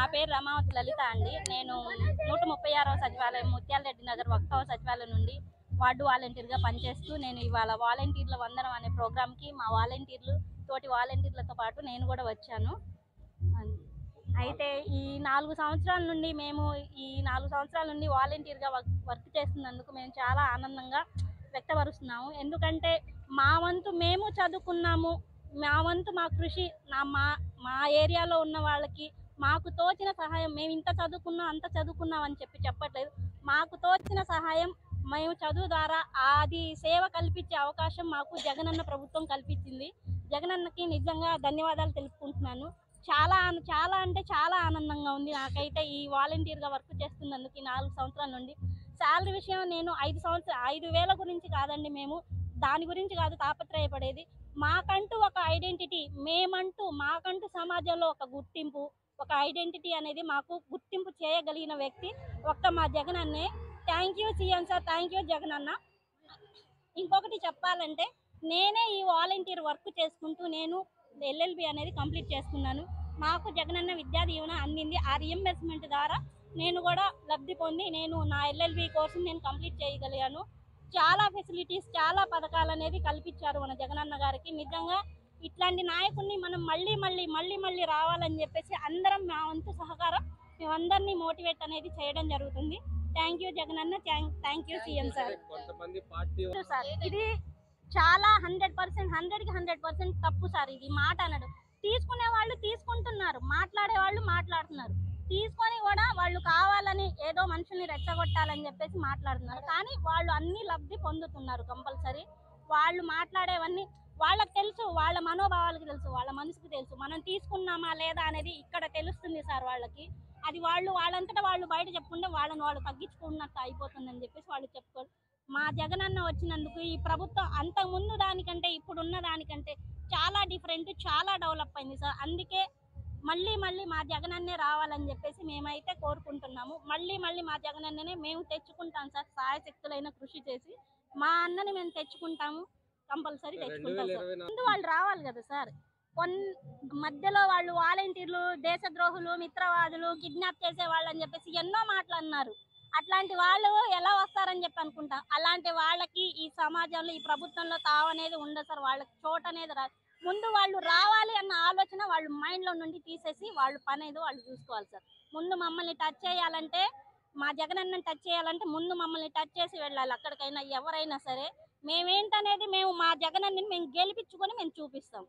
నా పేరు రమావతి లలిత అండి. నేను నూట ముప్పై ఆరవ సచివాలయం ముత్యాలరెడ్డి నగర్ ఒకటవ సచివాలయం నుండి వార్డు వాలంటీర్గా పనిచేస్తూ నేను ఇవాళ వాలంటీర్ల వందనం అనే ప్రోగ్రామ్కి మా వాలంటీర్లు తోటి వాలంటీర్లతో పాటు నేను కూడా వచ్చాను. అన్- అయితే ఈ నాలుగు సంవత్సరాల నుండి మేము ఈ నాలుగు సంవత్సరాల నుండి వాలంటీర్గా వర్క్ వర్క్ చేస్తున్నందుకు మేము చాలా ఆనందంగా వ్యక్తపరుస్తున్నాము. ఎందుకంటే మా వంతు మేము చదువుకున్నాము మా వంతు మా కృషి నా మా మా ఏరియాలో ఉన్న వాళ్ళకి మాకు తోచిన సహాయం మేము ఇంత చదువుకున్నాం అంత చదువుకున్నాం అని చెప్పి చెప్పట్లేదు. మాకు తోచిన సహాయం మేము చదువు ద్వారా అది సేవ కల్పించే అవకాశం మాకు జగనన్న ప్రభుత్వం కల్పించింది. జగనన్నకి నిజంగా ధన్యవాదాలు తెలుపుకుంటున్నాను. చాలా చాలా అంటే చాలా ఆనందంగా ఉంది నాకైతే ఈ వాలంటీర్గా వర్క్ చేస్తున్నందుకు ఈ నాలుగు సంవత్సరాల నుండి. శాలరీ విషయం నేను ఐదు సంవత్సరం ఐదు వేల గురించి కాదండి మేము దాని గురించి కాదు తాపత్రయపడేది. మాకంటూ ఒక ఐడెంటిటీ మేమంటూ మాకంటూ సమాజంలో ఒక గుర్తింపు ఒక ఐడెంటిటీ అనేది మాకు గుర్తింపు చేయగలిగిన వ్యక్తి ఒక్క మా జగన్ అన్నే. Thank you CM sir thank you Jagan అన్న. ఇంకొకటి చెప్పాలంటే నేనే ఈ వాలంటీర్ వర్క్ చేసుకుంటూ నేను ఎల్ఎల్బి అనేది కంప్లీట్ చేసుకున్నాను. మాకు జగనన్న విద్యా దీవెన అందింది. ఆ రియంబర్స్మెంట్ ద్వారా నేను కూడా లబ్ధి పొంది నేను నా ఎల్ఎల్బి కోర్సుని నేను కంప్లీట్ చేయగలిగాను. చాలా ఫెసిలిటీస్ చాలా పథకాలు అనేది కల్పించారు మన జగనన్న గారికి. నిజంగా ఇట్లాంటి నాయకుడిని మనం మళ్ళీ మళ్ళీ మళ్ళీ మళ్ళీ రావాలని చెప్పేసి అందరం మా వంతు సహకారం మేమందరినీ మోటివేట్ అనేది చేయడం జరుగుతుంది. Thank you Jagananna thank you CM sir. Sir ఇది చాలా హండ్రెడ్ పర్సెంట్ హండ్రెడ్కి హండ్రెడ్ పర్సెంట్ తప్పు సార్ ఇది. మాట అనడు. తీసుకునే వాళ్ళు తీసుకుంటున్నారు. మాట్లాడే వాళ్ళు మాట్లాడుతున్నారు. తీసుకొని కూడా వాళ్ళు కావాలని ఏదో మనుషుల్ని రెచ్చగొట్టాలని చెప్పేసి మాట్లాడుతున్నారు. కానీ వాళ్ళు అన్ని లబ్ధి పొందుతున్నారు కంపల్సరీ. వాళ్ళు మాట్లాడేవన్నీ వాళ్ళకి తెలుసు వాళ్ళ మనోభావాలకి తెలుసు వాళ్ళ మనసుకు తెలుసు. మనం తీసుకున్నామా లేదా అనేది ఇక్కడ తెలుస్తుంది సార్ వాళ్ళకి. అది వాళ్ళు వాళ్ళంతటా వాళ్ళు బయట చెప్పుకుంటే వాళ్ళని వాళ్ళు తగ్గించుకున్నట్టు అయిపోతుందని చెప్పేసి వాళ్ళు చెప్పుకోరు మా జగనన్న వచ్చినందుకు ఈ ప్రభుత్వం అంతకు ముందు దానికంటే ఇప్పుడున్న దానికంటే చాలా డిఫరెంట్ చాలా డెవలప్ అయింది సార్. అందుకే మళ్ళీ మళ్ళీ మా జగనన్నే రావాలని చెప్పేసి మేమైతే కోరుకుంటున్నాము. మళ్ళీ మళ్ళీ మా జగనన్ననే మేము తెచ్చుకుంటాం సార్. సాయశక్తులైన కృషి చేసి మా అన్నని మేము తెచ్చుకుంటాము. కంపల్సరీ రెండు తెచ్చుకుంటాం వేల సార్ ముందు వాళ్ళు రావాలి కదా సార్. కొన్ మధ్యలో వాళ్ళు వాలంటీర్లు దేశద్రోహులు మిత్రవాదులు కిడ్నాప్ చేసే వాళ్ళు అని చెప్పేసి ఎన్నో మాటలు అన్నారు. అట్లాంటి వాళ్ళు ఎలా వస్తారని చెప్పి అనుకుంటాం. అలాంటి వాళ్ళకి ఈ సమాజంలో ఈ ప్రభుత్వంలో తావనేది ఉండదు సార్. వాళ్ళకి చోటు అనేది రాదు. ముందు వాళ్ళు రావాలి అన్న ఆలోచన వాళ్ళు మైండ్లో నుండి తీసేసి వాళ్ళు పని ఏదో వాళ్ళు చూసుకోవాలి సార్. ముందు మమ్మల్ని టచ్ చేయాలంటే మా జగనన్నని టచ్ చేయాలంటే ముందు మమ్మల్ని టచ్ చేసి వెళ్ళాలి. అక్కడికైనా ఎవరైనా సరే మేమేంటనేది మేము మా జగనన్నని మేము గెలిపించుకొని మేము చూపిస్తాం.